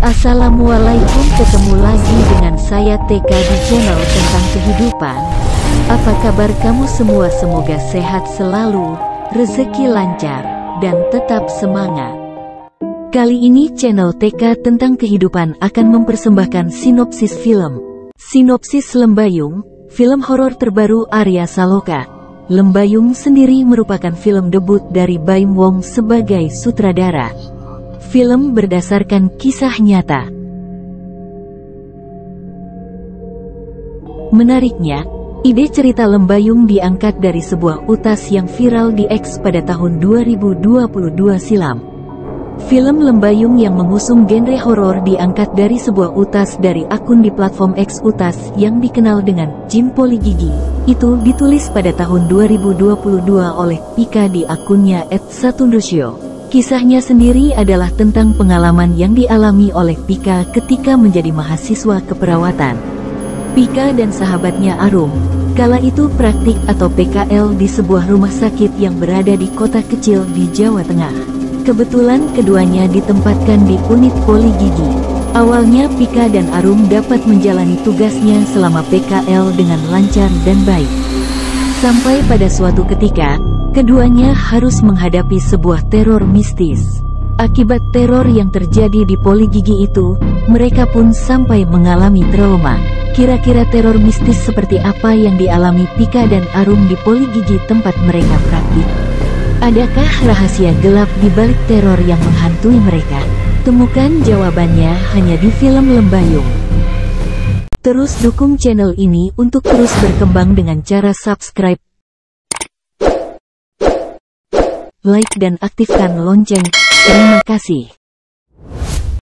Assalamualaikum ketemu lagi dengan saya TK di channel tentang kehidupan. Apa kabar kamu semua? Semoga sehat selalu, rezeki lancar, dan tetap semangat. Kali ini channel TK tentang kehidupan akan mempersembahkan sinopsis film. Sinopsis Lembayung, film horor terbaru Arya Saloka. Lembayung sendiri merupakan film debut dari Baim Wong sebagai sutradara Film berdasarkan kisah nyata. Menariknya, ide cerita Lembayung diangkat dari sebuah utas yang viral di X pada tahun 2022 silam. Film Lembayung yang mengusung genre horor diangkat dari sebuah utas dari akun di platform X Utas yang dikenal dengan Jin Poligigi. Itu ditulis pada tahun 2022 oleh Pika di akunnya @satundusyo. Kisahnya sendiri adalah tentang pengalaman yang dialami oleh Pika ketika menjadi mahasiswa keperawatan. Pika dan sahabatnya Arum, kala itu praktik atau PKL di sebuah rumah sakit yang berada di kota kecil di Jawa Tengah. Kebetulan keduanya ditempatkan di unit poli gigi. Awalnya Pika dan Arum dapat menjalani tugasnya selama PKL dengan lancar dan baik. Sampai pada suatu ketika, Keduanya harus menghadapi sebuah teror mistis. Akibat teror yang terjadi di Poligigi itu, mereka pun sampai mengalami trauma. Kira-kira teror mistis seperti apa yang dialami Pika dan Arum di Poligigi tempat mereka praktik? Adakah rahasia gelap di balik teror yang menghantui mereka? Temukan jawabannya hanya di film Lembayung. Terus dukung channel ini untuk terus berkembang dengan cara subscribe, like dan aktifkan lonceng. Terima kasih.